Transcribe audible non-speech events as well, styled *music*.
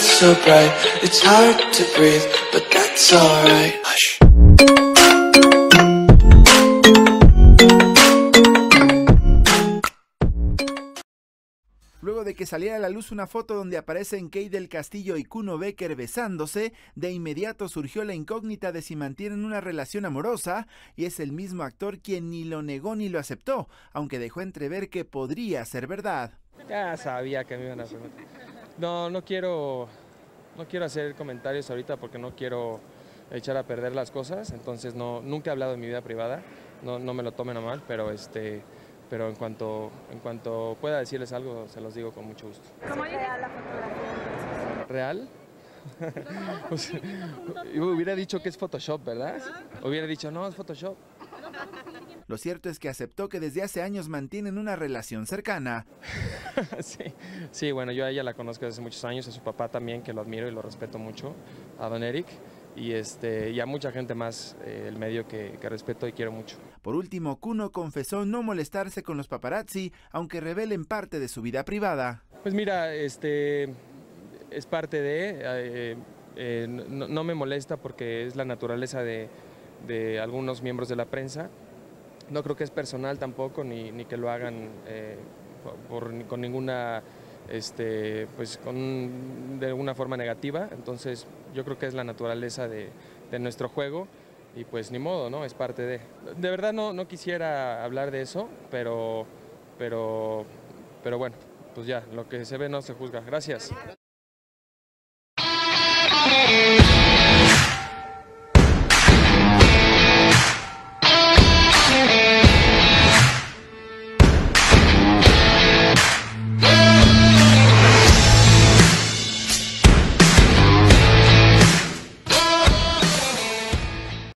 so bright, it's hard to breathe, but that's alright. Hush. Luego de que saliera a la luz una foto donde aparecen Kate del Castillo y Kuno Becker besándose, de inmediato surgió la incógnita de si mantienen una relación amorosa, y es el mismo actor quien ni lo negó ni lo aceptó, aunque dejó entrever que podría ser verdad. Ya sabía que me iban a preguntar. No, no quiero, no quiero hacer comentarios ahorita porque no quiero echar a perder las cosas, entonces no, nunca he hablado de mi vida privada, no, no me lo tomen a mal, pero este pero en cuanto, en cuanto pueda decirles algo, se los digo con mucho gusto. ¿Cómo real la fotografía? ¿Real? *laughs* *laughs* Pues, yo hubiera dicho que es Photoshop, ¿verdad? Hubiera dicho, no, es Photoshop. *laughs* Lo cierto es que aceptó que desde hace años mantienen una relación cercana. *laughs* sí, sí, bueno, yo a ella la conozco desde muchos años, a su papá también, que lo admiro y lo respeto mucho, a don Eric y, este, y a mucha gente más eh, el medio que, que, respeto y quiero mucho. Por último, Kuno confesó no molestarse con los paparazzi, aunque revelen parte de su vida privada. Pues mira, este es parte de, eh, eh, no, no, me molesta porque es la naturaleza de, de, algunos miembros de la prensa. No creo que es personal tampoco, ni, ni que lo hagan eh, con ninguna este, pues con, de alguna forma negativa. Entonces yo creo que es la naturaleza de, de, nuestro juego y pues ni modo, ¿no? Es parte de... De verdad no, no quisiera hablar de eso, pero, pero, pero bueno, pues ya, lo que se ve no se juzga. Gracias.